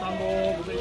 Sambo, Bu